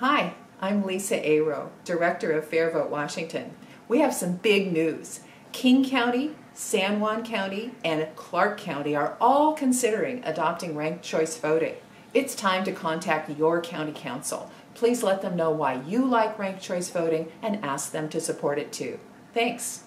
Hi, I'm Lisa Aro, Director of FairVote Washington. We have some big news. King County, San Juan County, and Clark County are all considering adopting ranked choice voting. It's time to contact your county council. Please let them know why you like ranked choice voting and ask them to support it too. Thanks.